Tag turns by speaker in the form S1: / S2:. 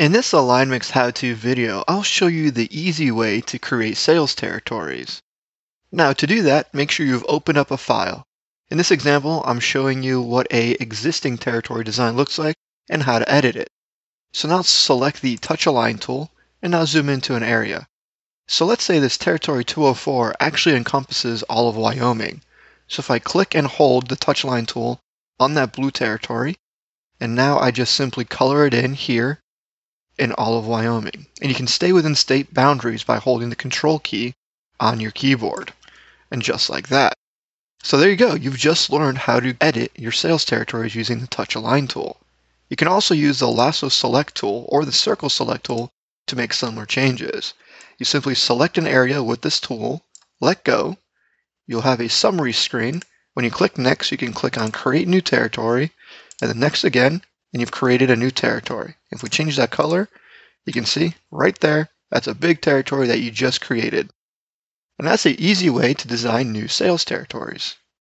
S1: In this AlignMix how-to video, I'll show you the easy way to create sales territories. Now to do that, make sure you've opened up a file. In this example, I'm showing you what a existing territory design looks like and how to edit it. So now select the Touch Align tool and now zoom into an area. So let's say this Territory 204 actually encompasses all of Wyoming. So if I click and hold the Touch Align tool on that blue territory, and now I just simply color it in here in all of Wyoming. And you can stay within state boundaries by holding the control key on your keyboard. And just like that. So there you go. You've just learned how to edit your sales territories using the Touch Align tool. You can also use the Lasso Select tool or the Circle Select tool to make similar changes. You simply select an area with this tool, let go. You'll have a summary screen. When you click Next, you can click on Create New Territory, and then Next again, and you've created a new territory. If we change that color, you can see right there, that's a big territory that you just created. And that's an easy way to design new sales territories.